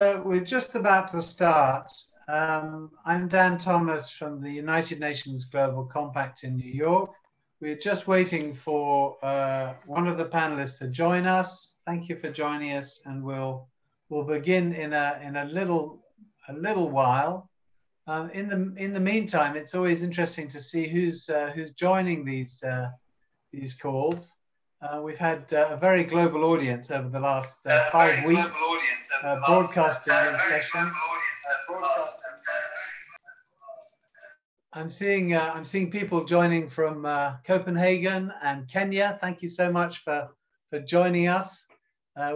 Uh, we're just about to start. Um, I'm Dan Thomas from the United Nations Global Compact in New York. We're just waiting for uh, one of the panelists to join us. Thank you for joining us, and we'll we'll begin in a in a little a little while. Um, in the in the meantime, it's always interesting to see who's uh, who's joining these uh, these calls. Uh, we've had uh, a very global audience over the last uh, five weeks uh, broadcasting this session. I'm seeing uh, I'm seeing people joining from uh, Copenhagen and Kenya. Thank you so much for for joining us.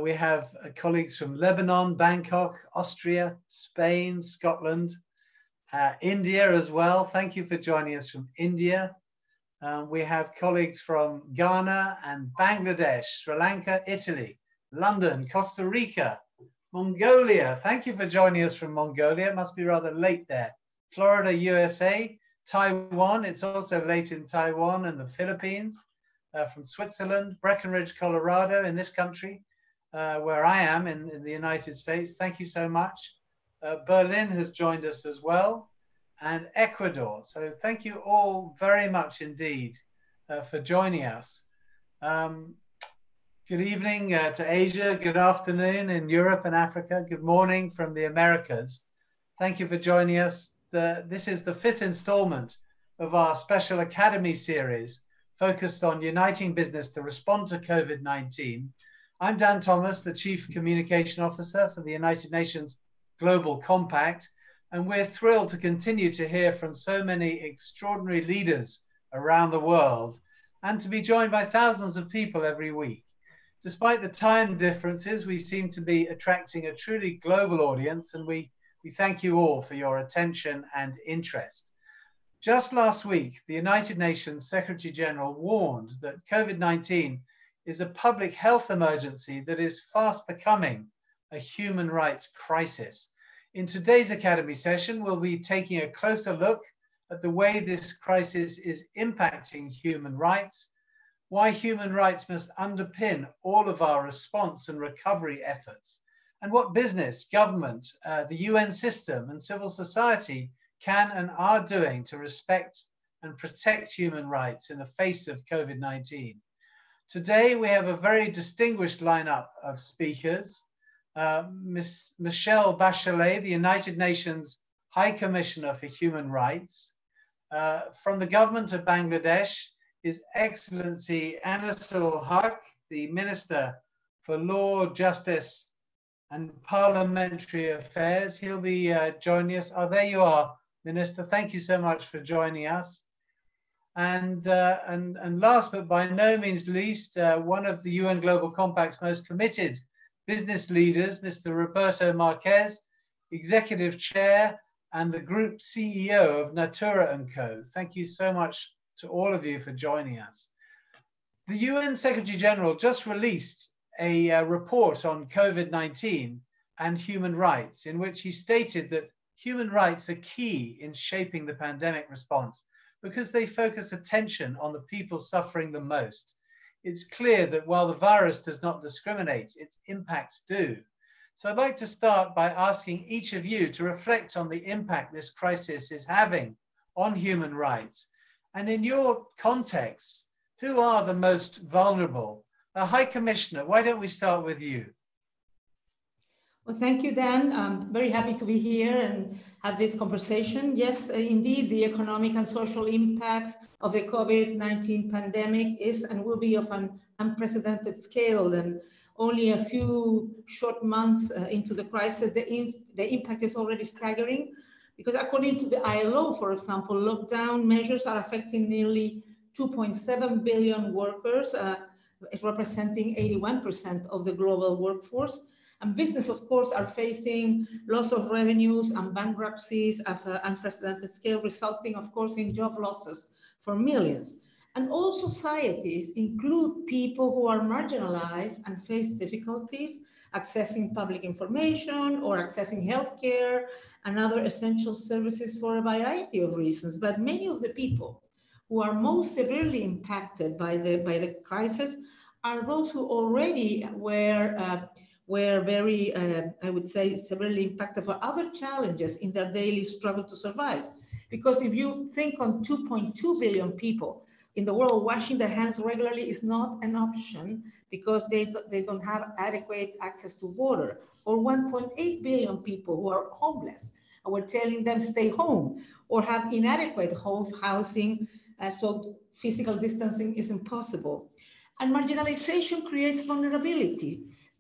we have colleagues from Lebanon, Bangkok, Austria, Spain, Scotland, India as well. Thank you for joining us from India. Um, we have colleagues from Ghana and Bangladesh, Sri Lanka, Italy, London, Costa Rica, Mongolia. Thank you for joining us from Mongolia. It must be rather late there. Florida, USA, Taiwan. It's also late in Taiwan and the Philippines. Uh, from Switzerland, Breckenridge, Colorado, in this country, uh, where I am in, in, the United States. Thank you so much. Uh, Berlin has joined us as well and Ecuador. So thank you all very much indeed uh, for joining us. Um, good evening uh, to Asia, good afternoon in Europe and Africa, good morning from the Americas. Thank you for joining us. The, this is the fifth installment of our Special Academy series focused on uniting business to respond to COVID-19. I'm Dan Thomas, the Chief Communication Officer for the United Nations Global Compact, and we're thrilled to continue to hear from so many extraordinary leaders around the world and to be joined by thousands of people every week. Despite the time differences, we seem to be attracting a truly global audience, and we, we thank you all for your attention and interest. Just last week, the United Nations Secretary General warned that COVID 19 is a public health emergency that is fast becoming a human rights crisis. In today's Academy session, we'll be taking a closer look at the way this crisis is impacting human rights, why human rights must underpin all of our response and recovery efforts, and what business, government, uh, the UN system, and civil society can and are doing to respect and protect human rights in the face of COVID 19. Today, we have a very distinguished lineup of speakers uh, Ms. Michelle Bachelet, the United Nations High Commissioner for Human Rights. Uh, from the government of Bangladesh is Excellency Anisul Huq, the Minister for Law, Justice and Parliamentary Affairs. He'll be uh, joining us. Oh, there you are, Minister. Thank you so much for joining us. And, uh, and, and last but by no means least, uh, one of the UN Global Compact's most committed business leaders, Mr. Roberto Marques, Executive Chair and the Group CEO of Natura & Co. Thank you so much to all of you for joining us. The UN Secretary General just released a uh, report on COVID-19 and human rights in which he stated that human rights are key in shaping the pandemic response because they focus attention on the people suffering the most it's clear that while the virus does not discriminate, its impacts do. So I'd like to start by asking each of you to reflect on the impact this crisis is having on human rights. And in your context, who are the most vulnerable? Uh, High Commissioner, why don't we start with you? Well, thank you, Dan. I'm very happy to be here and have this conversation. Yes, indeed, the economic and social impacts of the COVID-19 pandemic is and will be of an unprecedented scale. And only a few short months uh, into the crisis, the, in, the impact is already staggering. Because according to the ILO, for example, lockdown measures are affecting nearly 2.7 billion workers, uh, representing 81% of the global workforce. And business, of course, are facing loss of revenues and bankruptcies of an unprecedented scale, resulting, of course, in job losses for millions. And all societies include people who are marginalized and face difficulties accessing public information or accessing healthcare and other essential services for a variety of reasons. But many of the people who are most severely impacted by the, by the crisis are those who already were uh, were very, uh, I would say, severely impacted for other challenges in their daily struggle to survive. Because if you think on 2.2 billion people in the world, washing their hands regularly is not an option because they, they don't have adequate access to water. Or 1.8 billion people who are homeless, and we're telling them stay home or have inadequate housing, uh, so physical distancing is impossible. And marginalization creates vulnerability.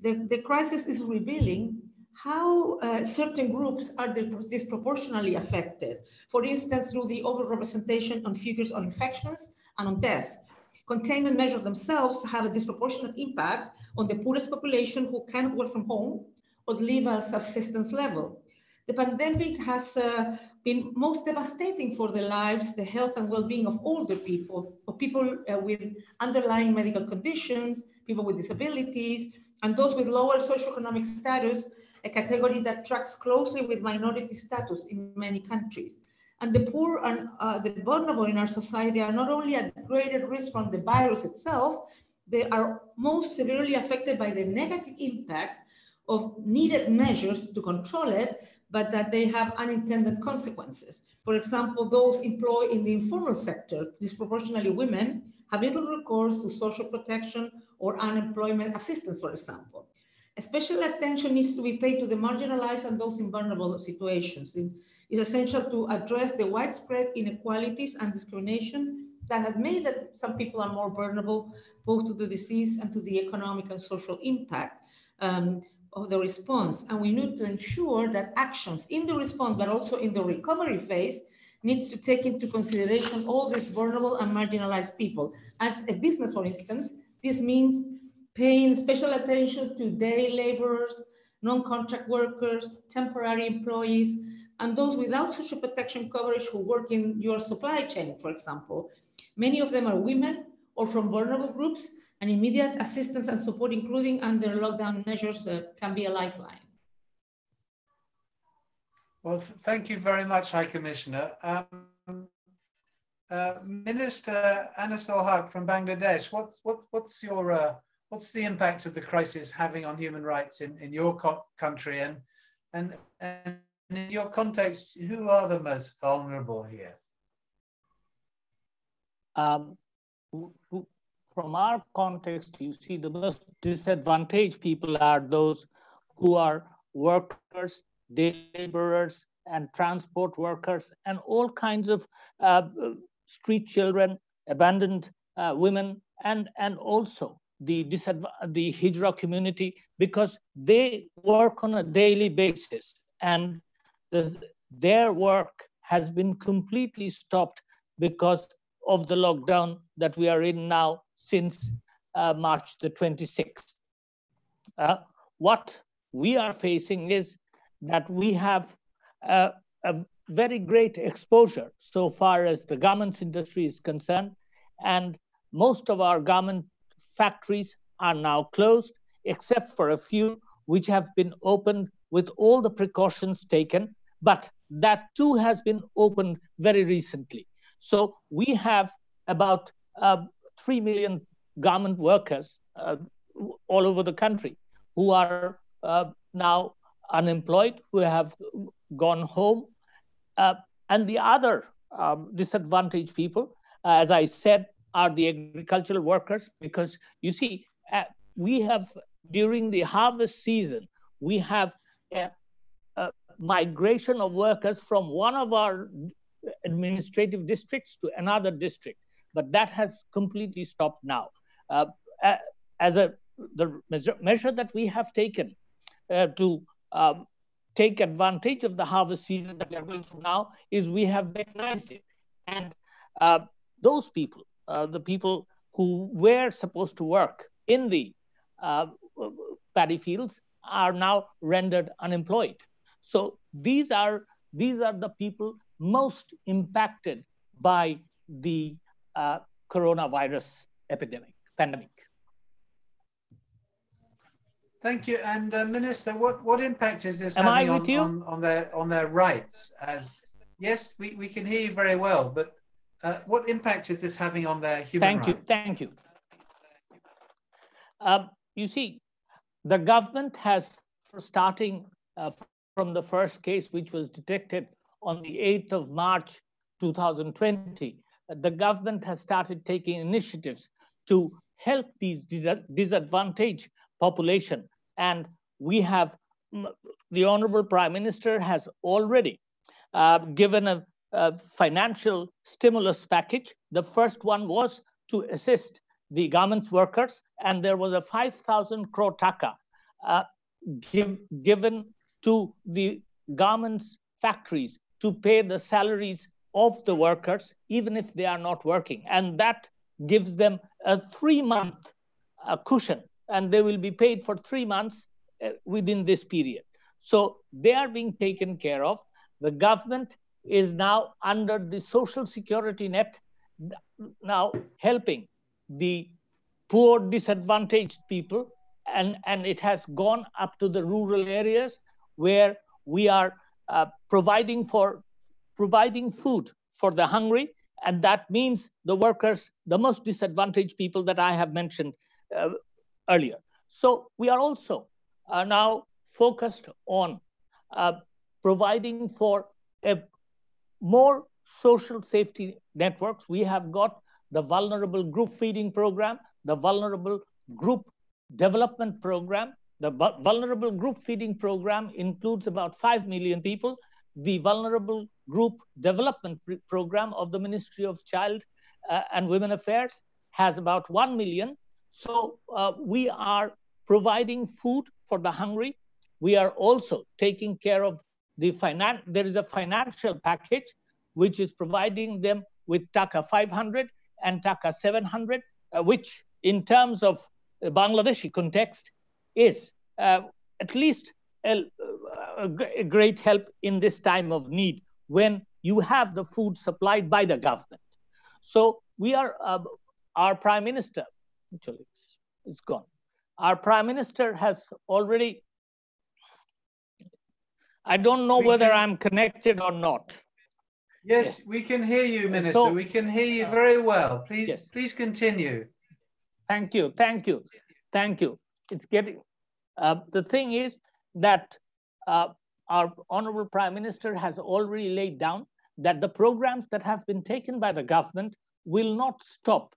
The, the crisis is revealing how uh, certain groups are disproportionately affected. For instance, through the overrepresentation on figures on infections and on death. Containment measures themselves have a disproportionate impact on the poorest population who cannot work from home or live at a subsistence level. The pandemic has uh, been most devastating for the lives, the health and well-being of older people, of people uh, with underlying medical conditions, people with disabilities, and those with lower socioeconomic status, a category that tracks closely with minority status in many countries. And the poor and uh, the vulnerable in our society are not only at greater risk from the virus itself, they are most severely affected by the negative impacts of needed measures to control it, but that they have unintended consequences. For example, those employed in the informal sector, disproportionately women, have little recourse to social protection or unemployment assistance, for example. Special attention needs to be paid to the marginalized and those in vulnerable situations. It is essential to address the widespread inequalities and discrimination that have made that some people are more vulnerable both to the disease and to the economic and social impact um, of the response. And we need to ensure that actions in the response, but also in the recovery phase, needs to take into consideration all these vulnerable and marginalized people. As a business, for instance, this means paying special attention to day laborers, non-contract workers, temporary employees, and those without social protection coverage who work in your supply chain, for example. Many of them are women or from vulnerable groups, and immediate assistance and support, including under lockdown measures, uh, can be a lifeline. Well, thank you very much, High Commissioner. Um, uh, Minister Anisul Huq from Bangladesh, what's, what, what's, your, uh, what's the impact of the crisis having on human rights in, in your co country? And, and, and in your context, who are the most vulnerable here? Um, from our context, you see the most disadvantaged people are those who are workers, day laborers, and transport workers, and all kinds of uh, street children, abandoned uh, women, and, and also the, the Hijra community, because they work on a daily basis. And the, their work has been completely stopped because of the lockdown that we are in now since uh, March the 26th. Uh, what we are facing is that we have uh, a very great exposure so far as the garments industry is concerned. And most of our garment factories are now closed, except for a few which have been opened with all the precautions taken. But that too has been opened very recently. So we have about uh, 3 million garment workers uh, all over the country who are uh, now unemployed, who have gone home. Uh, and the other um, disadvantaged people, uh, as I said, are the agricultural workers, because you see, uh, we have, during the harvest season, we have a, a migration of workers from one of our administrative districts to another district but that has completely stopped now. Uh, as a the measure, measure, that we have taken uh, to um, take advantage of the harvest season that we are going through now is we have mechanized it. And uh, those people, uh, the people who were supposed to work in the uh, paddy fields, are now rendered unemployed. So these are these are the people most impacted by the uh, coronavirus epidemic, pandemic. Thank you. And uh, Minister, what, what impact is this Am having on, on, on, their on their rights? As yes, we, we can hear you very well, but uh, what impact is this having on their human thank rights? Thank you. Thank you. Um, you see, The government has, starting uh, from the first case, which was detected on the 8th of March 2020, the government has started taking initiatives to help these disadvantaged population. And we have, the Honorable Prime Minister has already uh, given a, a, financial stimulus package. The first one was to assist the garments workers, and there was a 5,000 crore taka uh, give, given to the garments factories to pay the salaries of the workers, even if they are not working. And that gives them a three month uh, cushion, and they will be paid for three months uh, within this period. So they are being taken care of. The government is now under the social security net, now helping the poor, disadvantaged people, and, and it has gone up to the rural areas where we are uh, providing for providing food for the hungry and that means the workers the most disadvantaged people that i have mentioned uh, earlier so we are also uh, now focused on uh, providing for a more social safety networks we have got the vulnerable group feeding program the vulnerable group development program the vulnerable group feeding program includes about 5 million people. The vulnerable group development program of the Ministry of Child uh, and Women Affairs has about 1 million. So uh, we are providing food for the hungry. We are also taking care of the finance. There is a financial package which is providing them with Taka 500 and Taka 700, uh, which in terms of Bangladeshi context is uh, at least a, a, great help in this time of need when you have the food supplied by the government. So we are, uh, our prime minister, actually is gone. Our prime minister has already, I don't know we whether can, I'm connected or not. Yes, yeah. we can hear you, Minister. So, we can hear you very well. Please, yes. please continue. Thank you, thank you, thank you. It's getting, uh, the thing is that uh, our Honorable Prime Minister has already laid down that the programs that have been taken by the government will not stop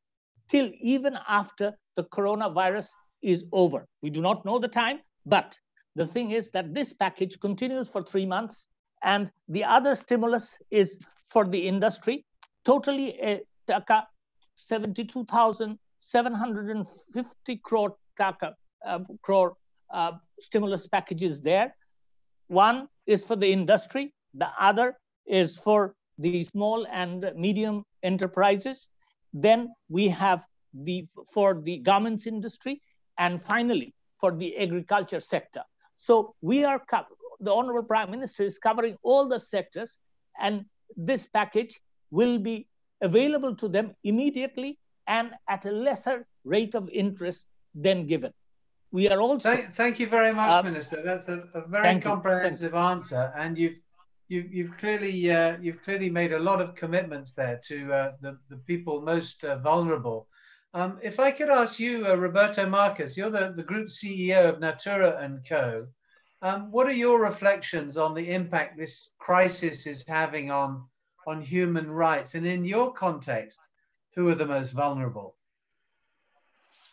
till even after the coronavirus is over. We do not know the time, but the thing is that this package continues for three months, and the other stimulus is for the industry. Totally, a taka 72,750 crore taka, uh, crore uh, stimulus packages there. One is for the industry, the other is for the small and medium enterprises. Then we have the for the garments industry, and finally for the agriculture sector. So we are the Honorable Prime Minister is covering all the sectors, and this package will be available to them immediately and at a lesser rate of interest than given we are also. Thank, thank you very much, um, Minister. That's a, a very comprehensive you. answer, and you've you, you've clearly uh, you've clearly made a lot of commitments there to uh, the the people most uh, vulnerable. Um, if I could ask you, uh, Roberto Marques, you're the, the group CEO of Natura and Co. Um, what are your reflections on the impact this crisis is having on on human rights, and in your context, who are the most vulnerable?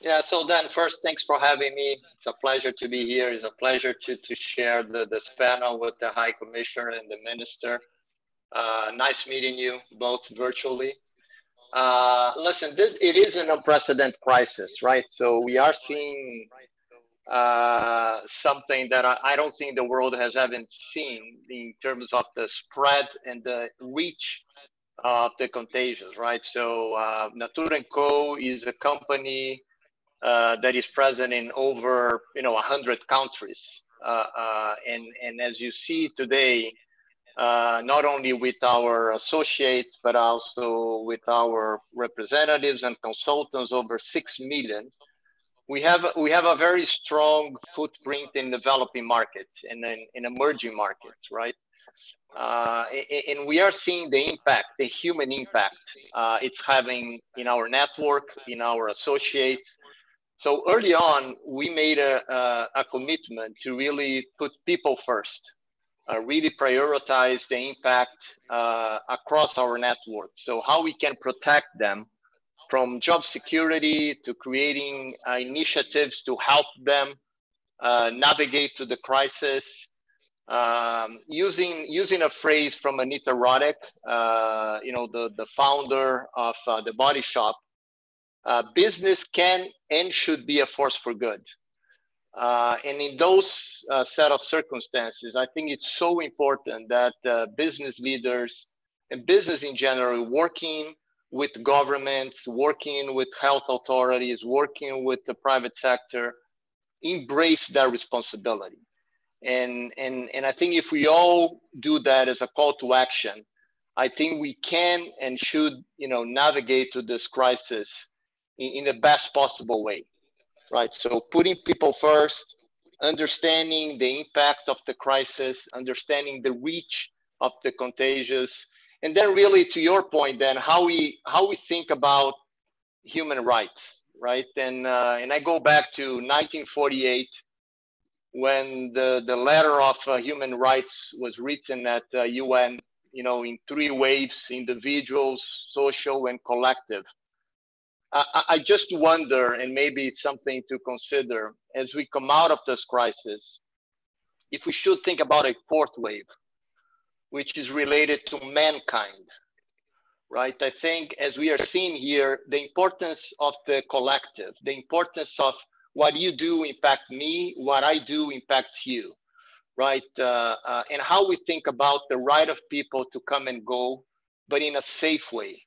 Yeah, so then first, thanks for having me. It's a pleasure to be here. It's a pleasure to, to share the, this panel with the High Commissioner and the Minister. Uh, nice meeting you both virtually. Uh, listen, this it is an unprecedented crisis, right? So we are seeing uh, something that I, I, don't think the world has ever seen in terms of the spread and the reach of the contagions, right? So uh, Natura & Co. is a company uh, that is present in over you know 100 countries. Uh, uh, and and as you see today not only with our associates but also with our representatives and consultants over 6 million we have we have a very strong footprint in developing markets and in, in emerging markets right? Uh, and we are seeing the impact, the human impact uh, it's having in our network, in our associates, So early on, we made a, a, a commitment to really put people first, uh, really prioritize the impact uh, across our network. So how we can protect them from job security to creating uh, initiatives to help them uh, navigate to the crisis. Um, using using a phrase from Anita Roddick, uh, you know, the, the founder of uh, the Body Shop, uh, business can and should be a force for good. Uh, and in those uh, set of circumstances, I think it's so important that uh, business leaders and business in general working with governments, working with health authorities, working with the private sector, embrace that responsibility. And, and, and I think if we all do that as a call to action, I think we can and should, you know, navigate to this crisis in, in the best possible way, right? So putting people first, understanding the impact of the crisis, understanding the reach of the contagious, and then really to your point, then how we how we think about human rights, right? And uh, and I go back to 1948 when the the letter of uh, human rights was written at uh, UN, you know, in three waves: individuals, social, and collective. I, just wonder, and maybe something to consider as we come out of this crisis, if we should think about a fourth wave, which is related to mankind, right? I think as we are seeing here, the importance of the collective, the importance of what you do impact me, what I do impacts you, right? Uh, uh, and how we think about the right of people to come and go, but in a safe way,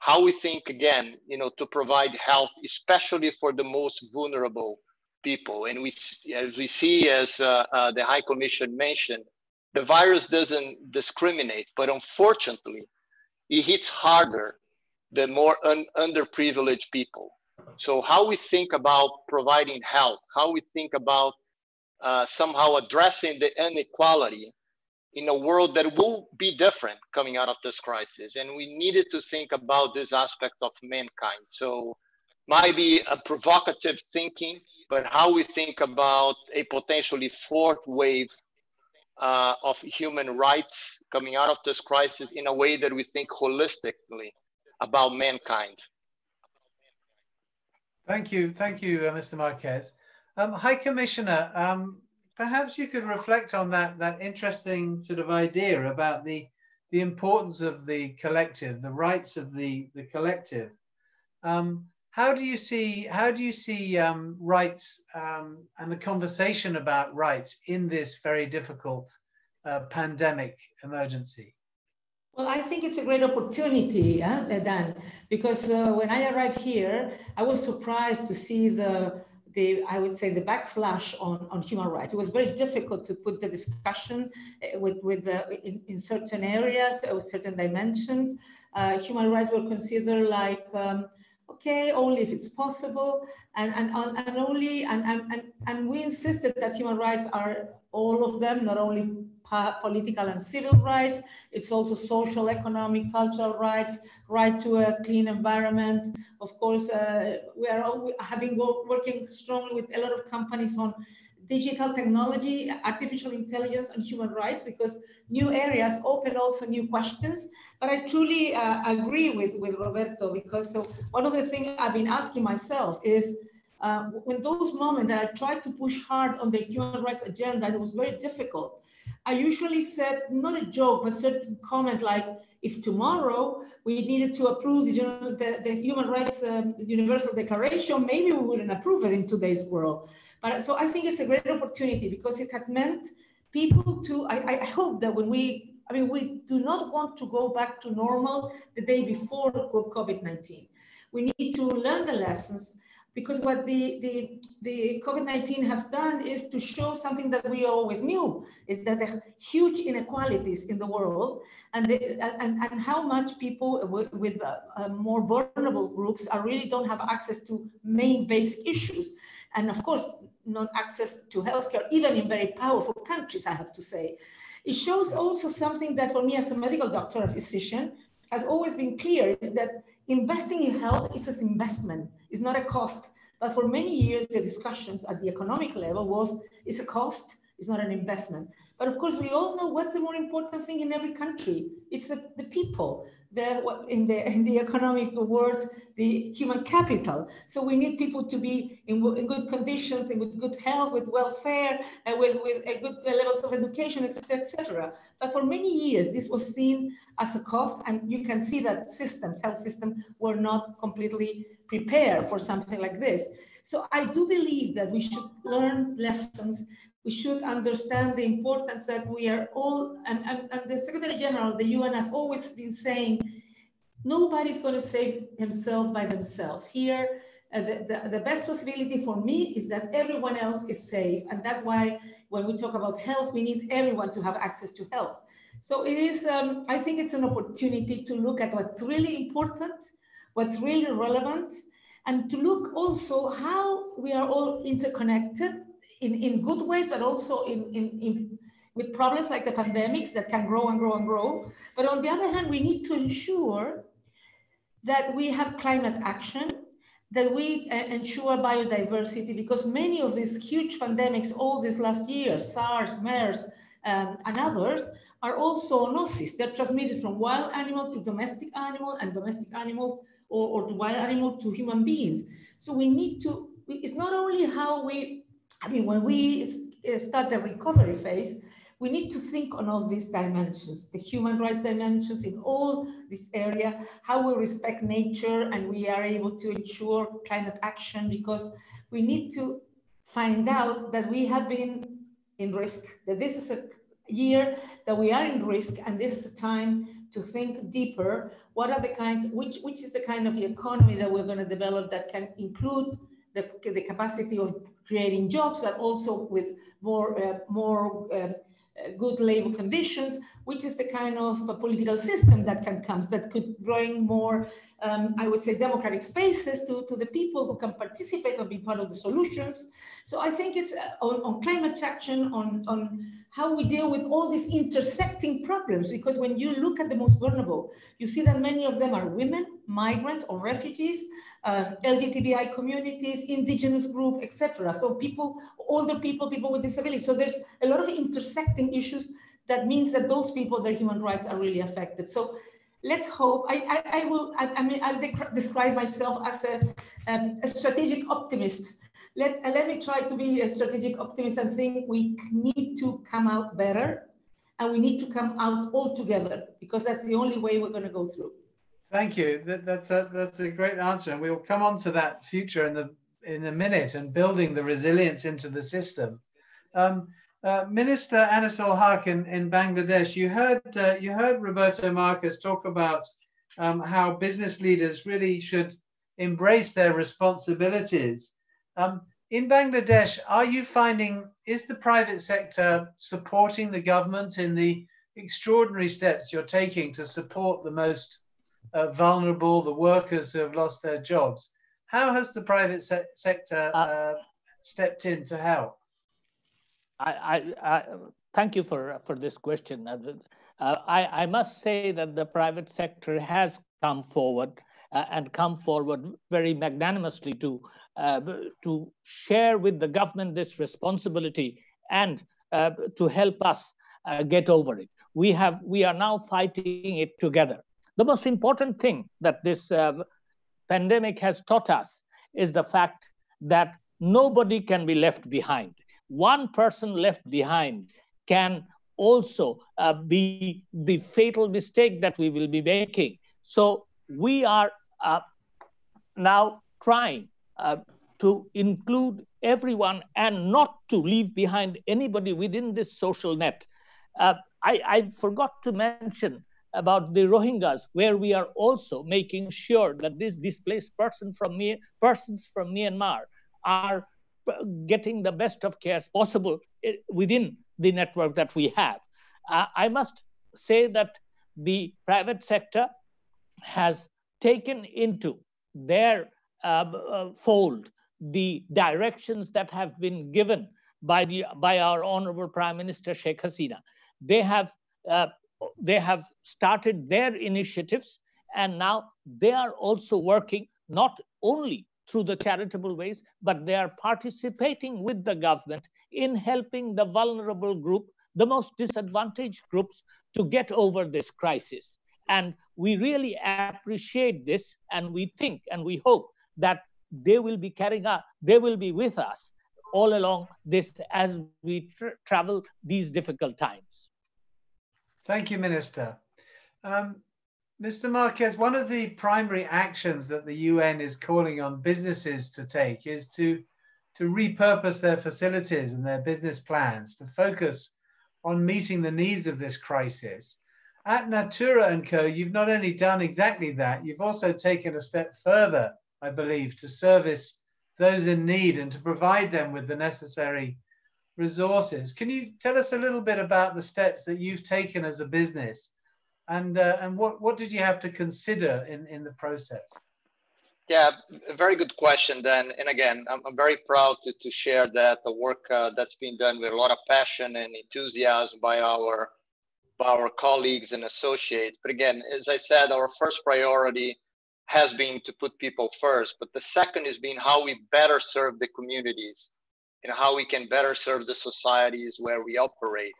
how we think again, you know, to provide health, especially for the most vulnerable people. And we, as we see, as uh, uh, the High Commission mentioned, the virus doesn't discriminate, but unfortunately, it hits harder the more un- underprivileged people. So how we think about providing health, how we think about uh, somehow addressing the inequality in a world that will be different coming out of this crisis. And we needed to think about this aspect of mankind. So might be a provocative thinking, but how we think about a potentially fourth wave uh, of human rights coming out of this crisis in a way that we think holistically about mankind. Thank you, thank you, uh, Mr. Marques. Um, High Commissioner, um, perhaps you could reflect on that that interesting sort of idea about the the importance of the collective, the rights of the the collective. Um, how do you see how do you see um, rights um, and the conversation about rights in this very difficult uh, pandemic emergency? Well, I think it's a great opportunity, uh, Dan, because uh, when I arrived here, I was surprised to see the the, I would say, the backslash on, on human rights. It was very difficult to put the discussion uh, with, with the, in, in certain areas, or certain dimensions. Uh, human rights were considered like, um, okay, only if it's possible, and, and, and only, and, and, and we insisted that human rights are all of them, not only political and civil rights, it's also social, economic, cultural rights, right to a clean environment. Of course, uh, we are all having working strongly with a lot of companies on digital technology, artificial intelligence, and human rights because new areas open also new questions. But I truly uh, agree with, with Roberto because so one of the things I've been asking myself is uh, when those moments that I tried to push hard on the human rights agenda, it was very difficult. I usually said, not a joke, but certain comment like, if tomorrow we needed to approve the, the, the Human Rights um, Universal Declaration, maybe we wouldn't approve it in today's world. But so I think it's a great opportunity because it had meant people to, I, I hope that when we, I mean, we do not want to go back to normal the day before COVID-19. We need to learn the lessons because what the, the, the COVID-19 has done is to show something that we always knew, is that there are huge inequalities in the world and, the, and, and how much people with, with uh, more vulnerable groups are really don't have access to main basic issues. And of course, not access to healthcare, even in very powerful countries, I have to say. It shows also something that for me as a medical doctor, a physician, has always been clear is that investing in health is an investment, it's not a cost. But for many years, the discussions at the economic level was, it's a cost, it's not an investment. But of course, we all know what's the more important thing in every country. It's the, the people, the, in, the, in the economic words, the human capital. So we need people to be in, in good conditions and with good health, with welfare, and with, with good levels of education, etc., etc. But for many years, this was seen as a cost, and you can see that systems, health systems, were not completely prepared for something like this. So I do believe that we should learn lessons we should understand the importance that we are all, and, and, and the Secretary General, the UN has always been saying, nobody's going to save himself by themselves. Here, uh, the, the, the, best possibility for me is that everyone else is safe. And that's why when we talk about health, we need everyone to have access to health. So it is, um, I think it's an opportunity to look at what's really important, what's really relevant, and to look also how we are all interconnected in, in good ways, but also in, in, in with problems like the pandemics that can grow and grow and grow. But on the other hand, we need to ensure that we have climate action, that we uh, ensure biodiversity, because many of these huge pandemics, all these last years, SARS, MERS, um, and others, are also zoonosis. They're transmitted from wild animal to domestic animal and domestic animals or, or to wild animal to human beings. So we need to, it's not only how we I mean, when we start the recovery phase, we need to think on all these dimensions, the human rights dimensions in all this area, how we respect nature and we are able to ensure climate action because we need to find out that we have been in risk, that this is a year that we are in risk and this is a time to think deeper. What are the kinds, which, which is the kind of economy that we're going to develop that can include the, the capacity of creating jobs, but also with more, uh, more uh, good labor conditions, which is the kind of political system that can come, that could bring more, um, I would say, democratic spaces to, to the people who can participate or be part of the solutions. So I think it's uh, on, on climate action, on, on how we deal with all these intersecting problems, because when you look at the most vulnerable, you see that many of them are women, migrants or refugees, uh, LGBTI communities, indigenous group, etc. So people, older people, people with disabilities. So there's a lot of intersecting issues that means that those people, their human rights are really affected. So let's hope, I, I, I will, I, I mean, I'll de describe myself as a, um, a strategic optimist. Let, uh, let me try to be a strategic optimist and think we need to come out better and we need to come out all together because that's the only way we're going to go through. Thank you. That, that's a that's a great answer, and we'll come on to that future in the in a minute and building the resilience into the system. Um, uh, Minister Anisul Huq in, Bangladesh, you heard uh, you heard Roberto Marques talk about um, how business leaders really should embrace their responsibilities. Um, in Bangladesh, are you finding is the private sector supporting the government in the extraordinary steps you're taking to support the most uh, vulnerable, the workers who have lost their jobs. How has the private se sector uh, uh, stepped in to help? I, I, I, thank you for, for this question. Uh, uh, I, I must say that the private sector has come forward uh, and come forward very magnanimously to, to share with the government this responsibility and to help us get over it. We, have, we are now fighting it together. The most important thing that this uh, pandemic has taught us is the fact that nobody can be left behind. One person left behind can also uh, be the fatal mistake that we will be making. So we are uh, now trying uh, to include everyone and not to leave behind anybody within this social net. Uh, I, I, forgot to mention about the Rohingyas, where we are also making sure that these displaced person from persons from Myanmar are getting the best of care possible eh, within the network that we have. Uh, I must say that the private sector has taken into their uh, uh, fold the directions that have been given by the by our honorable Prime Minister Sheikh Hasina. They have uh, they have started their initiatives and now they are also working not only through the charitable ways, but they are participating with the government in helping the vulnerable group, the most disadvantaged groups, to get over this crisis. And we really appreciate this, and we think and we hope that they will be carrying out, they will be with us all along this as we tra travel these difficult times. Thank you, Minister. Um, Mr. Marques, one of the primary actions that the UN is calling on businesses to take is to, to repurpose their facilities and their business plans to focus on meeting the needs of this crisis. At Natura & Co, you've not only done exactly that, you've also taken a step further, I believe, to service those in need and to provide them with the necessary resources. Can you tell us a little bit about the steps that you've taken as a business and uh, and what what did you have to consider in in the process? Yeah, a very good question, Dan. And again, I'm, I'm very proud to, to share that the work uh, that's been done with a lot of passion and enthusiasm by our by our colleagues and associates. But again, as I said, our first priority has been to put people first. But the second is being how we better serve the communities and how we can better serve the societies where we operate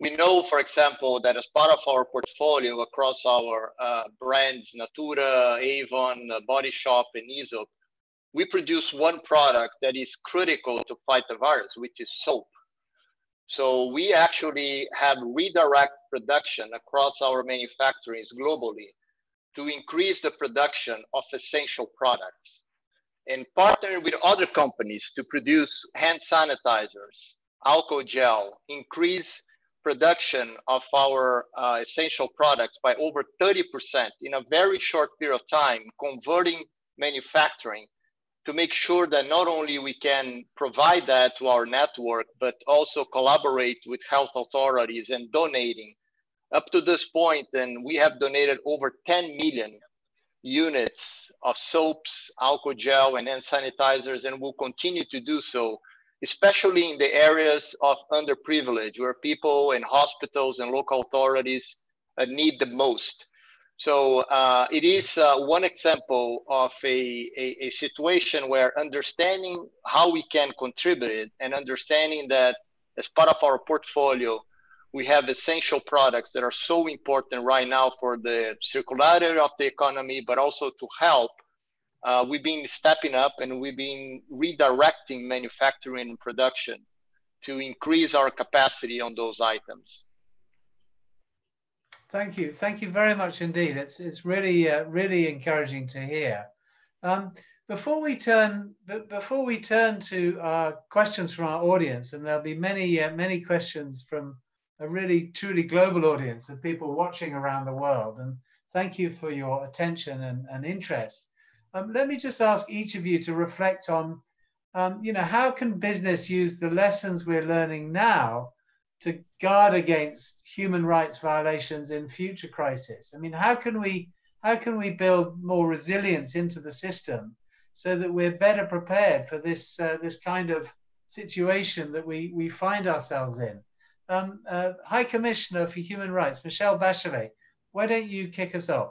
we know, for example, that as part of our portfolio across our uh, brands, Natura, Avon, uh, Body Shop, and Aesop, we produce one product that is critical to fight the virus, which is soap. So we actually have redirect production across our manufacturings globally to increase the production of essential products and partner with other companies to produce hand sanitizers, alcohol gel, increase production of our uh, essential products by over 30% in a very short period of time, converting manufacturing to make sure that not only we can provide that to our network, but also collaborate with health authorities and donating. Up to this point, and we have donated over 10 million units of soaps, alcohol gel, and hand sanitizers, and will continue to do so especially in the areas of underprivilege where people and hospitals and local authorities uh, need the most. So uh, it is uh, one example of a, a, a, situation where understanding how we can contribute and understanding that as part of our portfolio, we have essential products that are so important right now for the circularity of the economy, but also to help uh, we've been stepping up and we've been redirecting manufacturing and production to increase our capacity on those items. Thank you. Thank you very much indeed. It's, it's really, uh, really encouraging to hear. Um, before we turn, before we turn to questions from our audience, and there'll be many, uh, many questions from a really, truly global audience of people watching around the world. And thank you for your attention and, and interest. Um, let me just ask each of you to reflect on, um, you know, how can business use the lessons we're learning now to guard against human rights violations in future crises? I mean, how can we how can we build more resilience into the system so that we're better prepared for this uh, this kind of situation that we we find ourselves in? Um, uh, High Commissioner for Human Rights, Michelle Bachelet, why don't you kick us off?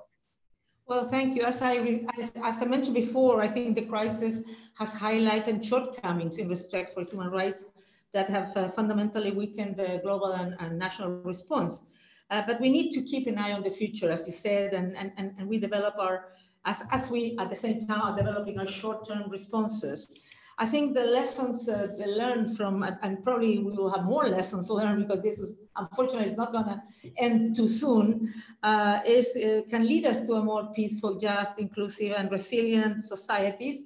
Well, thank you. As I, as, as, I mentioned before, I think the crisis has highlighted shortcomings in respect for human rights that have uh, fundamentally weakened the global and, and national response. Uh, but we need to keep an eye on the future, as you said, and, and, and we develop our, as, as we at the same time are developing our short-term responses. I think the lessons uh, learned from, and probably we will have more lessons learned because this was unfortunately is not going to end too soon, uh, is uh, can lead us to a more peaceful, just, inclusive, and resilient societies,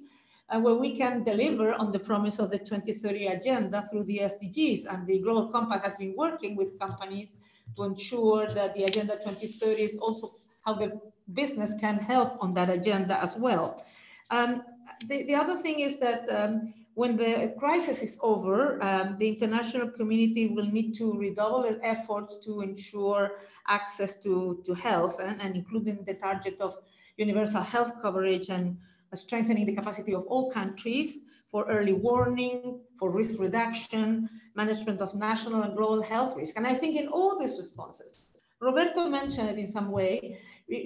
uh, where we can deliver on the promise of the 2030 agenda through the SDGs. And the Global Compact has been working with companies to ensure that the Agenda 2030 is also how the business can help on that agenda as well. Um, the, the other thing is that um, when the crisis is over, um, the international community will need to redouble their efforts to ensure access to, to health and, and including the target of universal health coverage and strengthening the capacity of all countries for early warning, for risk reduction, management of national and global health risk. And I think in all these responses, Roberto mentioned it in some way,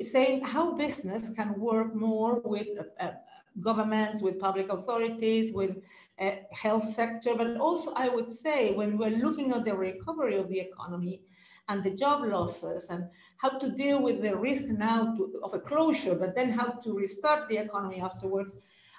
saying how business can work more with uh, governments, with public authorities, with uh, health sector, but also I would say when we're looking at the recovery of the economy and the job losses and how to deal with the risk now to, of a closure, but then how to restart the economy afterwards.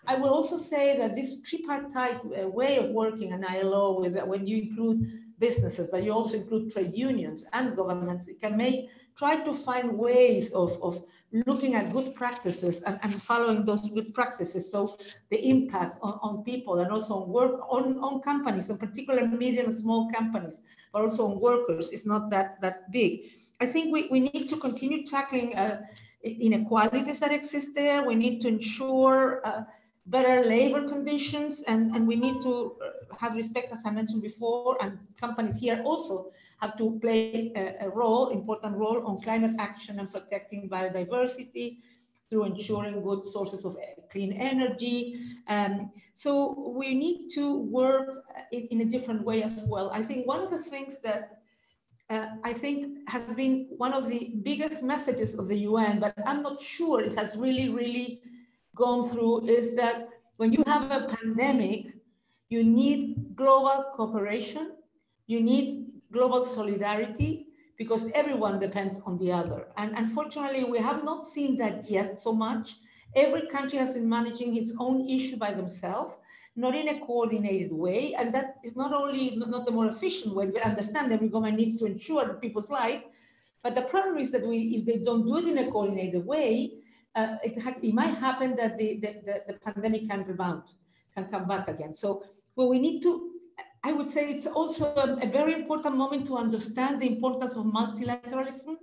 I will also say that this tripartite uh, way of working in ILO, with, when you include businesses, but you also include trade unions and governments, it can make, try to find ways of, of looking at good practices and, and following those good practices. So the impact on, on people and also on work, on, on companies, in particular medium and small companies, but also on workers is not that, that big. I think we, we need to continue tackling uh, inequalities that exist there. We need to ensure uh, better labor conditions and, and we need to uh, have respect, as I mentioned before, and companies here also have to play a, a role, important role on climate action and protecting biodiversity through ensuring good sources of clean energy. Um, so we need to work in, in, a different way as well. I think one of the things that uh, I think has been one of the biggest messages of the UN, but I'm not sure it has really, really gone through is that when you have a pandemic, you need global cooperation, you need global solidarity because everyone depends on the other. And unfortunately, we have not seen that yet so much. Every country has been managing its own issue by themselves, not in a coordinated way. And that is not only not the more efficient way, we understand every government needs to ensure people's life, but the problem is that we, if they don't do it in a coordinated way, uh, it, it, might happen that the, the, the, the pandemic can rebound, can come back again. So well, we need to I would say it's also a, a, very important moment to understand the importance of multilateralism,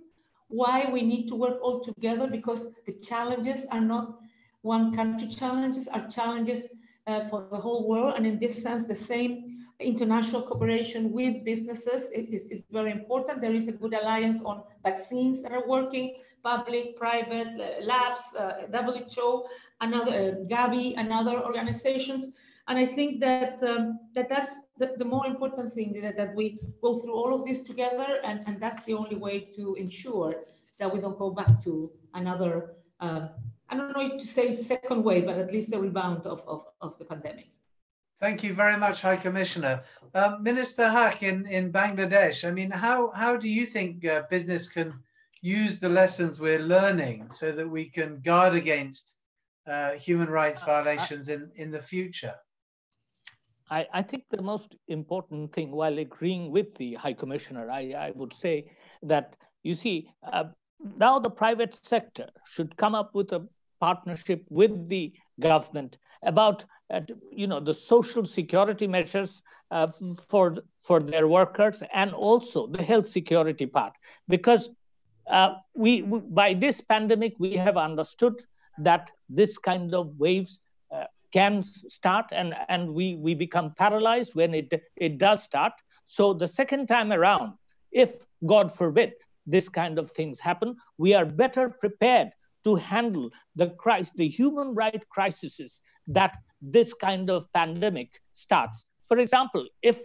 why we need to work all together because the challenges are not one country challenges, are challenges uh, for the whole world. And in this sense, the same international cooperation with businesses is, is very important. There is a good alliance on vaccines that are working, public, private, uh, labs, uh, WHO, another, uh, Gavi, and other organizations. And I think that um, that that's the, the, more important thing that, that we go through all of this together, and, and that's the only way to ensure that we don't go back to another. Uh, I don't know to say second wave, but at least the rebound of, of, of the pandemics. Thank you very much, High Commissioner. Um, Minister Huq in, in Bangladesh, I mean, how, how do you think uh, business can use the lessons we're learning so that we can guard against uh, human rights uh, violations in, in the future? I, I, think the most important thing, while agreeing with the High Commissioner, I, I would say that you see, uh, now the private sector should come up with a partnership with the government about uh, you know the social security measures uh, for for their workers and also the health security part because uh, we, we by this pandemic we have understood that this kind of waves can start and, and we, we become paralyzed when it, it does start. So the second time around, if God forbid this kind of things happen, we are better prepared to handle the crisis, the human right crises that this kind of pandemic starts. For example, if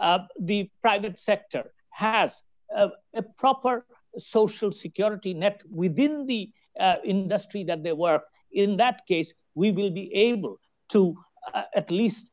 uh, the private sector has a, a, proper social security net within the uh, industry that they work, in that case, we will be able to uh, at least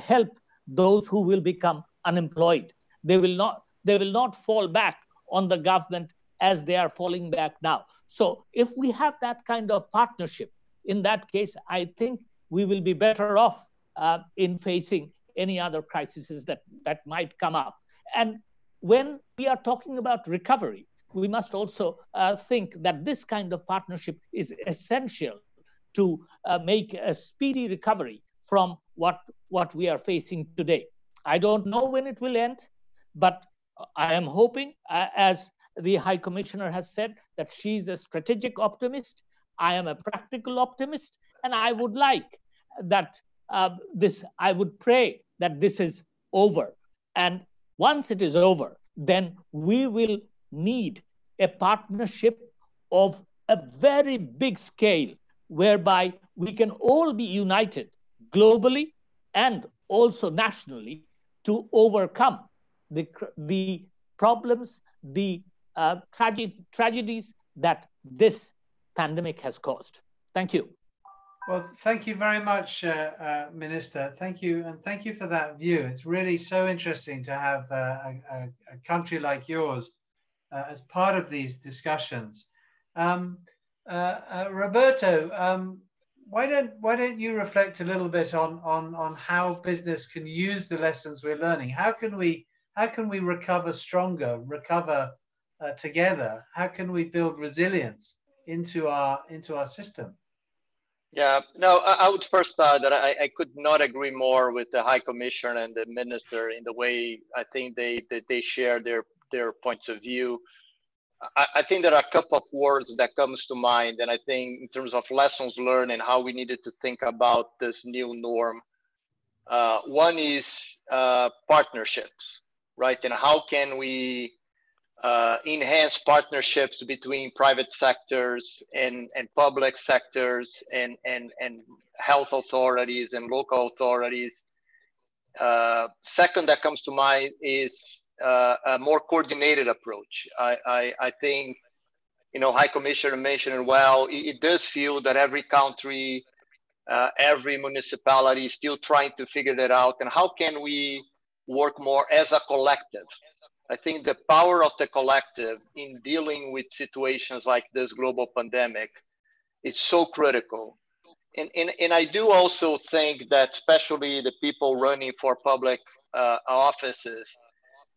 help those who will become unemployed. They will not they will not fall back on the government as they are falling back now. So if we have that kind of partnership, in that case, I think we will be better off uh, in facing any other crises that, that might come up. And when we are talking about recovery, we must also uh, think that this kind of partnership is essential to uh, make a speedy recovery from what, what we are facing today. I don't know when it will end, but I am hoping, uh, as the High Commissioner has said, that she's a strategic optimist. I am a practical optimist, and I would like that uh, this, I would pray that this is over. And once it is over, then we will need a partnership of a very big scale whereby we can all be united globally and also nationally to overcome the, the problems, the uh, trage tragedies that this pandemic has caused. Thank you. Well, thank you very much, uh, uh, Minister. Thank you, and thank you for that view. It's really so interesting to have uh, a, a, country like yours uh, as part of these discussions. Um, uh, Roberto, um, why don't why don't you reflect a little bit on on on how business can use the lessons we're learning? How can we how can we recover stronger, recover together? How can we build resilience into our into our system? Yeah, no, I, I would first uh, that I, I could not agree more with the High Commissioner and the Minister in the way I think they that they share their their points of view. I, I, think there are a couple of words that comes to mind, and I think in terms of lessons learned and how we needed to think about this new norm. Uh, one is uh, partnerships, right? And how can we uh, enhance partnerships between private sectors and, and public sectors and, and, and health authorities and local authorities. Uh, second that comes to mind is uh, a more coordinated approach. I, I, I, think, you know, High Commissioner mentioned well, it, it does feel that every country, uh, every municipality is still trying to figure that out. And how can we work more as a collective? I think the power of the collective in dealing with situations like this global pandemic is so critical. And, and, and I do also think that especially the people running for public uh, offices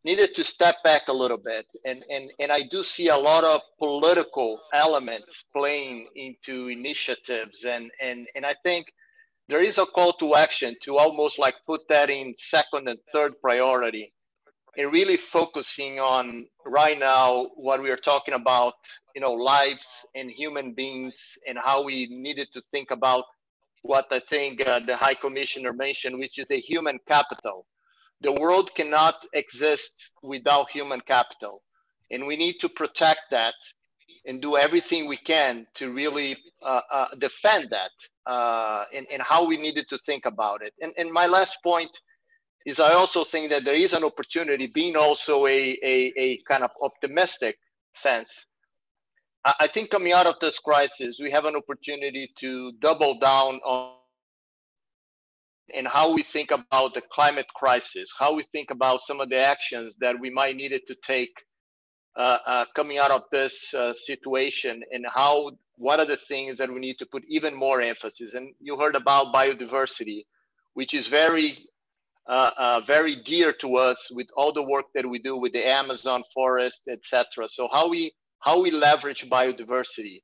needed to step back a little bit. And, and, and I do see a lot of political elements playing into initiatives. And, and, and I think there is a call to action to almost like put that in second and third priority and really focusing on right now what we are talking about you know lives and human beings and how we needed to think about what i think uh, the high commissioner mentioned which is the human capital. The world cannot exist without human capital and we need to protect that and do everything we can to really uh, uh, defend that uh, and, and how we needed to think about it. And, and my last point is I also think that there is an opportunity, being also a, a, a kind of optimistic sense. I, think coming out of this crisis, we have an opportunity to double down on and how we think about the climate crisis, how we think about some of the actions that we might needed to take uh, uh, coming out of this uh, situation, and how what are the things that we need to put even more emphasis. And you heard about biodiversity, which is very uh, uh, very dear to us with all the work that we do with the Amazon forest, etc. So how we how we leverage biodiversity,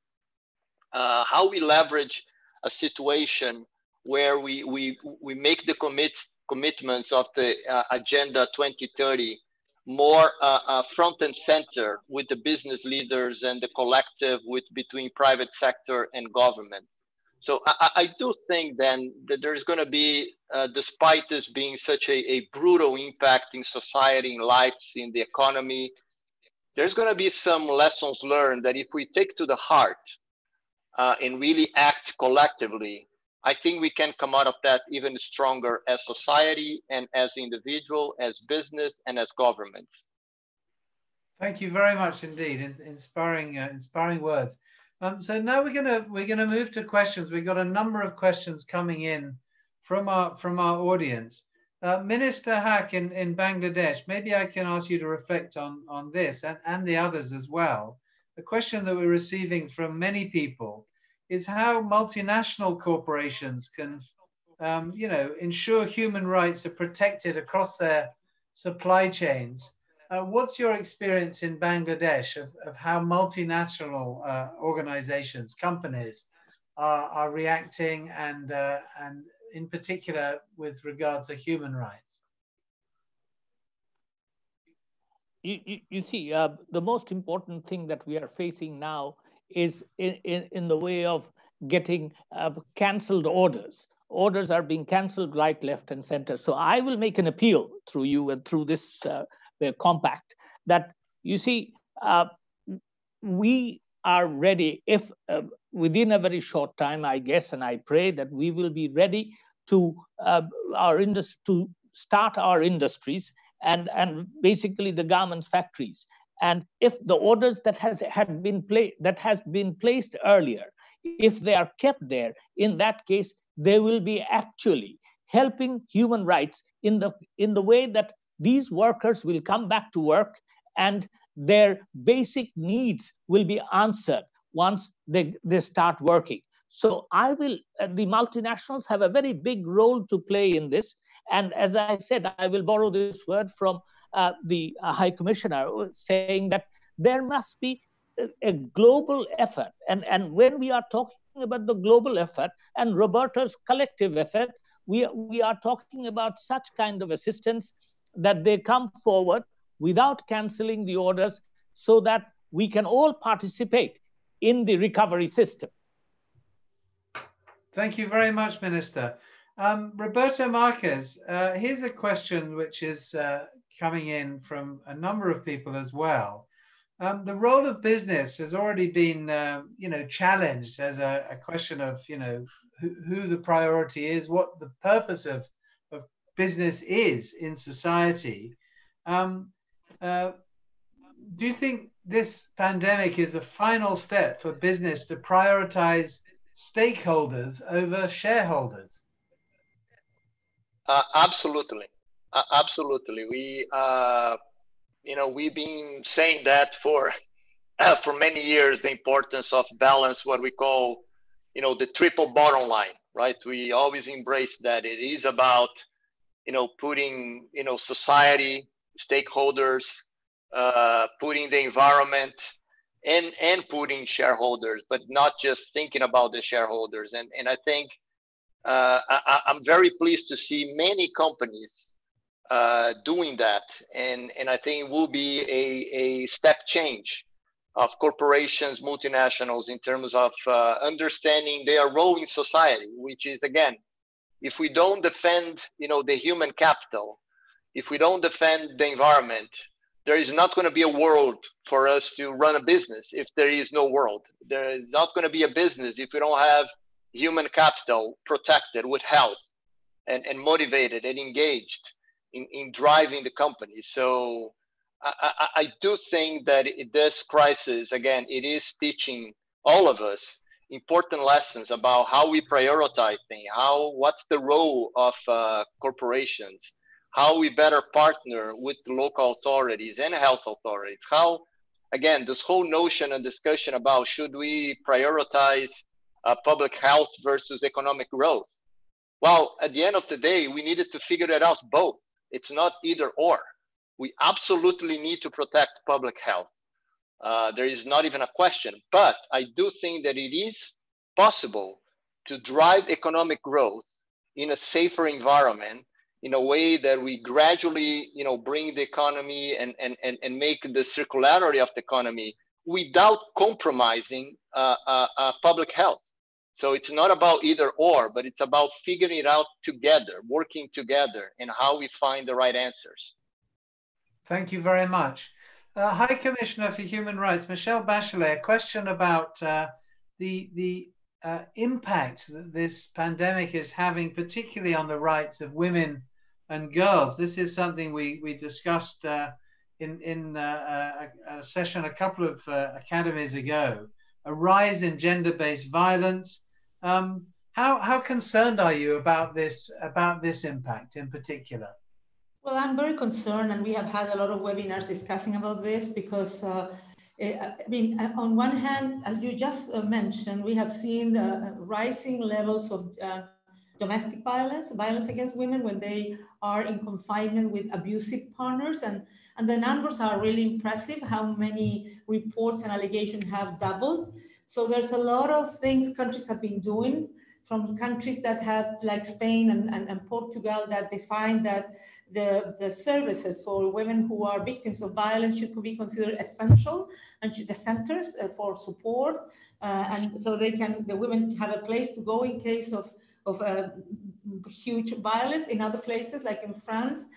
uh, how we leverage a situation where we we we make the commit commitments of the uh, Agenda 2030 more uh, uh, front and center with the business leaders and the collective with between private sector and government. So I, I, do think then that there's going to be, uh, despite this being such a, a brutal impact in society, in lives, in the economy, there's going to be some lessons learned that if we take to the heart uh, and really act collectively, I think we can come out of that even stronger as society and as individual, as business, and as government. Thank you very much indeed. inspiring, uh, inspiring words. Um, so now we're gonna we're gonna move to questions. We've got a number of questions coming in from our from our audience. Uh, Minister Huq in, in Bangladesh, maybe I can ask you to reflect on, on this and, and the others as well. The question that we're receiving from many people is how multinational corporations can, um, you know, ensure human rights are protected across their supply chains uh, what's your experience in Bangladesh of, of how multinational uh, organizations, companies are, are reacting and, uh, and in particular with regard to human rights? You, you, you see, uh, the most important thing that we are facing now is in, in, in the way of getting uh, canceled orders orders are being cancelled right, left, and center. So I will make an appeal through you and through this uh, compact that you see uh, we are ready if uh, within a very short time i guess and i pray that we will be ready to uh, our industry to start our industries and and basically the garments factories. And if the orders that has had been pla- that has been placed earlier if they are kept there, in that case, they will be actually helping human rights in the, in the way that these workers will come back to work and their basic needs will be answered once they, they start working. So I will, uh, the multinationals have a very big role to play in this. And as I said, I will borrow this word from uh, the uh, High Commissioner saying that there must be a, a global effort. And, and when we are talking about the global effort and Roberto's collective effort, we, we are talking about such kind of assistance that they come forward without canceling the orders so that we can all participate in the recovery system. Thank you very much, Minister. Um, Roberto Marques, uh, here's a question which is uh, coming in from a number of people as well. Um, the role of business has already been, uh, you know, challenged as a, a question of, you know, who, who, the priority is, what the purpose of business is in society. Um, uh, do you think this pandemic is a final step for business to prioritize stakeholders over shareholders? Uh, absolutely, uh, absolutely. We, uh, you know, we've been saying that for for many years. The importance of balance, what we call, you know, the triple bottom line, right? We always embrace that. It is about, you know, putting, you know, society, stakeholders, uh, putting the environment, and and putting shareholders, but not just thinking about the shareholders. And and I think uh, I, am very pleased to see many companies uh, doing that, and and I think it will be a a step change of corporations, multinationals in terms of uh, understanding their role in society, which is again, if we don't defend you know the human capital, if we don't defend the environment, there is not going to be a world for us to run a business if there is no world. There is not going to be a business if we don't have human capital protected with health and, and motivated and engaged in, in driving the company. So I, I, I do think that this crisis, again, it is teaching all of us important lessons about how we prioritize things, how what's the role of uh, corporations, how we better partner with local authorities and health authorities, how, again, this whole notion and discussion about should we prioritize uh, public health versus economic growth. Well, at the end of the day, we needed to figure it out both. It's not either or. We absolutely need to protect public health. Uh, there is not even a question. But I do think that it is possible to drive economic growth in a safer environment in a way that we gradually you know bring the economy and and and, and make the circularity of the economy without compromising uh, uh, uh, public health. So it's not about either or but it's about figuring it out together working together and how we find the right answers. Thank you very much uh, high commissioner for human rights michelle bachelet a question about uh, the the uh, impact that this pandemic is having, particularly on the rights of women and girls. This is something we, we discussed uh, in, in uh, a, a, session a couple of uh, academies ago, a rise in gender-based violence. Um, how, how concerned are you about this, about this impact in particular? Well, I'm very concerned, and we have had a lot of webinars discussing about this because, uh, eh, I mean, uh, on one hand, as you just uh, mentioned, we have seen the rising levels of domestic violence, violence against women when they are in confinement with abusive partners. And, and the numbers are really impressive, how many reports and allegations have doubled. So there's a lot of things countries have been doing from countries that have, like Spain and, and, and Portugal, that they find that the, the services for women who are victims of violence should be considered essential and the centers uh, for support. Uh, and so they can, the women have a place to go in case of of uh, huge violence. In other places, like in France,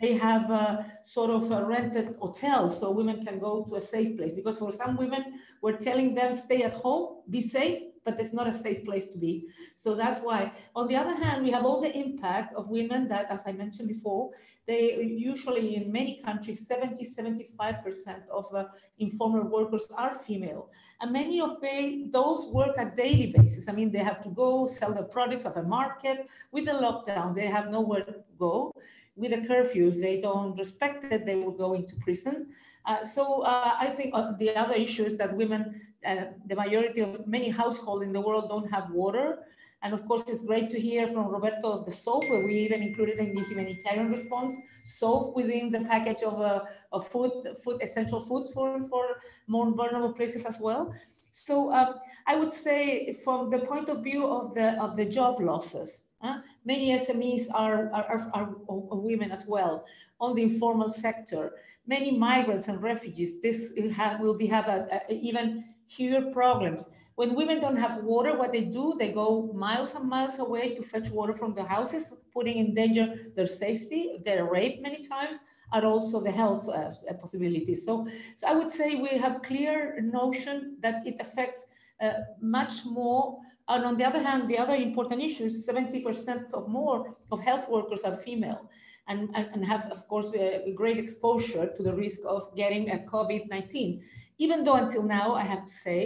they have a sort of a rented hotel so women can go to a safe place. Because for some women, we're telling them stay at home, be safe, but it's not a safe place to be. So that's why. On the other hand, we have all the impact of women that, as I mentioned before, they usually in many countries, 70, 75% of uh, informal workers are female. And many of they, those work at daily basis. I mean, they have to go sell their products at the market. With the lockdowns, they have nowhere to go. With a curfew, if they don't respect it, they will go into prison. Uh, so uh, I think uh, the other issue is that women, uh, the majority of many households in the world don't have water. And of course, it's great to hear from Roberto of the soap, where we even included in the humanitarian response soap within the package of, uh, of food, food, essential food for, for more vulnerable places as well. So um, I would say from the point of view of the, of the job losses, uh, many SMEs are, are, are, are, women as well on the informal sector many migrants and refugees, this have, will be have a, a, even huger problems. When women don't have water, what they do, they go miles and miles away to fetch water from the houses, putting in danger their safety. They're raped many times, and also the health uh, possibilities. So, so I would say we have clear notion that it affects uh, much more. And on the other hand, the other important issue is 70% of more of health workers are female and, and, have, of course, a great exposure to the risk of getting a COVID-19. Even though until now, I have to say,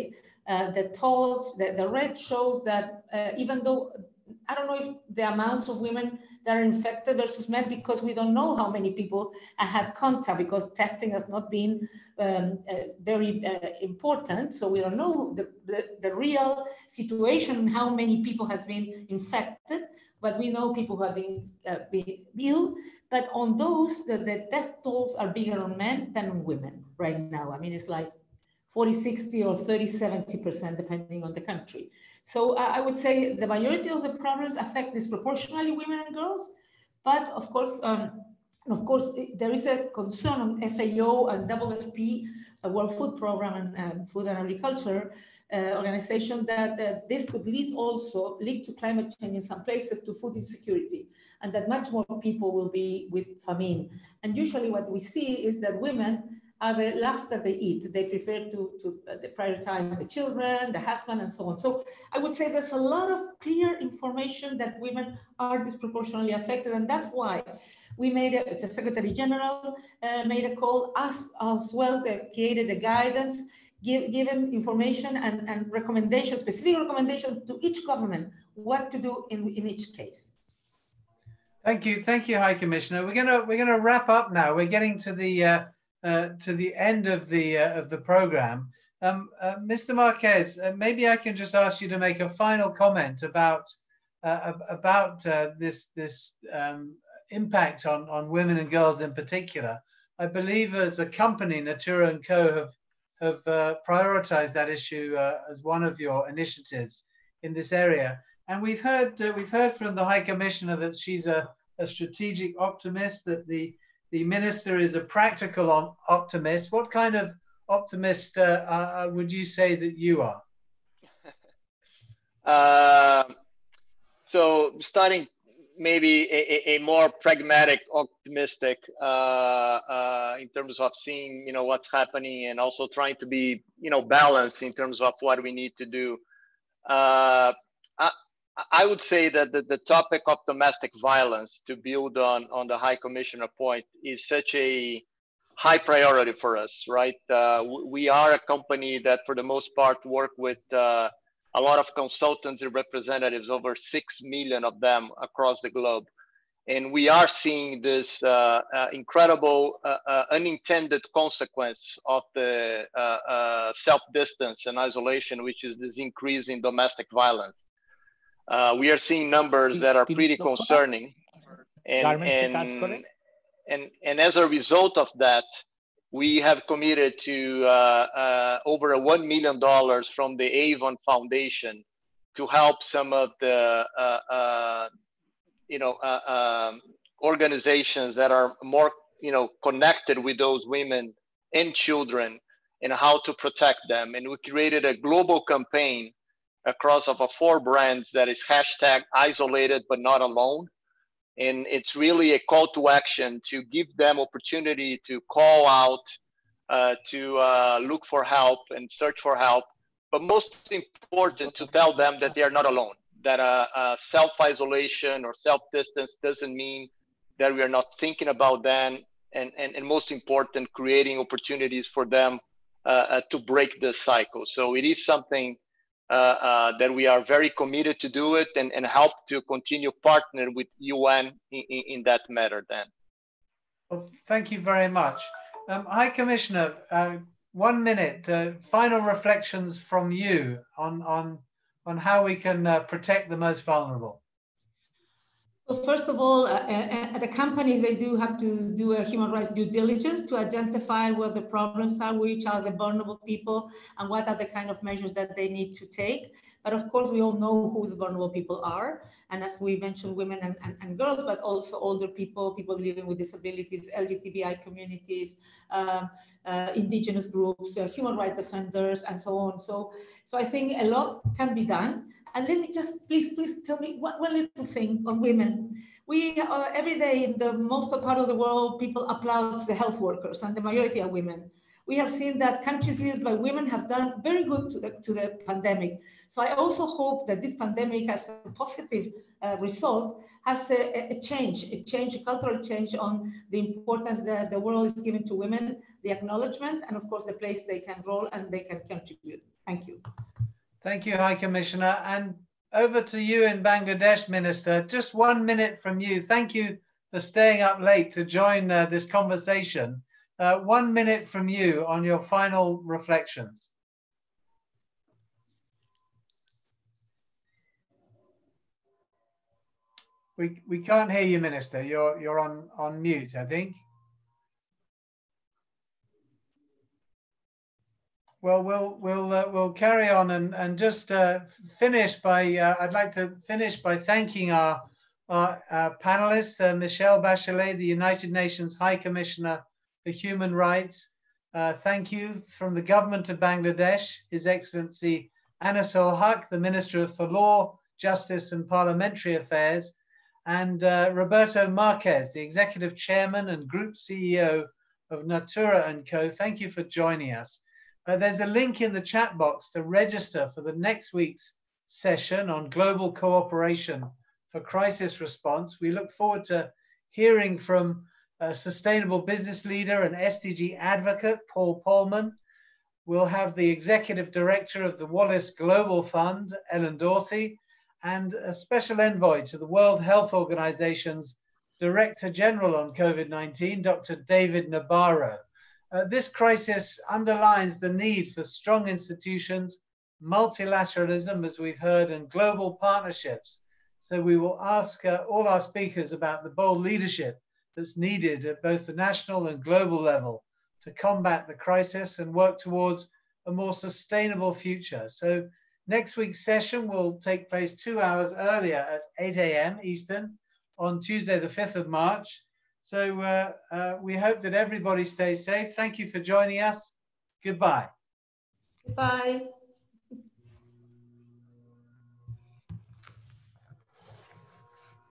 uh, the tolls, the, the red shows that uh, even though, I don't know if the amounts of women that are infected versus men, because we don't know how many people had contact because testing has not been um, uh, very uh, important. So we don't know the, the, the real situation, how many people has been infected but we know people who have been, uh, been ill. But on those, the, the death tolls are bigger on men than on women right now. I mean, it's like 40, 60 or 30, 70%, depending on the country. So I would say the majority of the problems affect disproportionately women and girls. But of course, um, of course, there is a concern on FAO and WFP, World Food Program and um, Food and Agriculture, uh, organization that, that this could lead also lead to climate change in some places to food insecurity and that much more people will be with famine and usually what we see is that women are the last that they eat they prefer to, to uh, prioritize the children the husband and so on so i would say there's a lot of clear information that women are disproportionately affected and that's why we made it's a secretary general uh, made a call us as well that created a guidance give, given information and, and recommendations, specific recommendations to each government, what to do in, in each case. Thank you, thank you, High Commissioner. We're gonna we're gonna wrap up now. We're getting to the uh, uh, to the end of the uh, of the program. Um, uh, Mr. Marques, uh, maybe I can just ask you to make a final comment about uh, about this this um, impact on on women and girls in particular. I believe as a company, Natura and Co have have prioritized that issue as one of your initiatives in this area. And we've heard we've heard from the High Commissioner that she's a, a strategic optimist, that the the minister is a practical optimist. What kind of optimist uh, uh, would you say that you are? Uh, so starting maybe a, a, more pragmatic, optimistic uh, uh, in terms of seeing you know what's happening and also trying to be you know balanced in terms of what we need to do. Uh, I would say that the, the topic of domestic violence to build on on the High Commissioner point is such a high priority for us, right? Uh, we are a company that, for the most part, work with uh, a lot of consultants and representatives, over 6 million of them across the globe. And we are seeing this uh, uh, incredible uh, uh unintended consequence of the uh, self-distance and isolation, which is this increase in domestic violence. We are seeing numbers that are pretty concerning. And, and, and, and as a result of that, we have committed to uh, uh, over a $1 million from the Avon Foundation to help some of the, uh, uh you know, uh, um, organizations that are more, you know, connected with those women and children and how to protect them. And we created a global campaign across of a four brands that is hashtag isolated but not alone and it's really a call to action to give them opportunity to call out uh, to uh, look for help and search for help but most important to tell them that they are not alone, that uh, uh, self-isolation or self-distance doesn't mean that we are not thinking about them, and, and, and most important, creating opportunities for them uh, uh to break the cycle. So it is something that we are very committed to do it and, and help to continue partner with UN in, in, in that matter then. Well, thank you very much. Um, High Commissioner, uh, one minute, uh, final reflections from you on, on, on how we can uh, protect the most vulnerable. Well, first of all, uh, uh, uh, the companies, they do have to do a human rights due diligence to identify what the problems are, which are the vulnerable people, and what are the kind of measures that they need to take. But of course, we all know who the vulnerable people are. And as we mentioned, women and, and, and girls, but also older people, people living with disabilities, LGBTI communities, um, uh, indigenous groups, uh, human rights defenders, and so on. So, so I think a lot can be done. And let me just, please, please tell me one, one little thing on women. We are every day in the most part of the world, people applaud the health workers and the majority are women. We have seen that countries led by women have done very good to the, to the pandemic. So I also hope that this pandemic has a positive uh, result, has a, a, change, a change, a cultural change on the importance that the world is giving to women, the acknowledgement, and of course the place they can role and they can contribute. Thank you. Thank you, High Commissioner. And over to you in Bangladesh, Minister. Just one minute from you. Thank you for staying up late to join uh, this conversation. Uh, one minute from you on your final reflections. We, we can't hear you, Minister. You're, you're on, on mute, I think. Well, we'll we'll uh, we'll carry on and and just uh, finish by uh, I'd like to finish by thanking our our, our panelist uh, Michelle Bachelet, the United Nations High Commissioner for Human Rights. Uh, thank you from the government of Bangladesh, His Excellency Anisul Huq, the Minister for Law, Justice and Parliamentary Affairs, and uh, Roberto Marques, the Executive Chairman and Group CEO of Natura & Co. Thank you for joining us. Uh, there's a link in the chat box to register for the next week's session on global cooperation for crisis response. We look forward to hearing from a sustainable business leader and SDG advocate, Paul Polman. We'll have the executive director of the Wallace Global Fund, Ellen Dorsey, and a special envoy to the World Health Organization's Director General on COVID 19, Dr. David Nabarro. Uh, this crisis underlines the need for strong institutions, multilateralism, as we've heard, and global partnerships. So we will ask uh, all our speakers about the bold leadership that's needed at both the national and global level to combat the crisis and work towards a more sustainable future. So next week's session will take place two hours earlier at 8 a.m. Eastern on Tuesday, the 5th of March. So uh, uh, we hope that everybody stays safe. Thank you for joining us. Goodbye. Goodbye.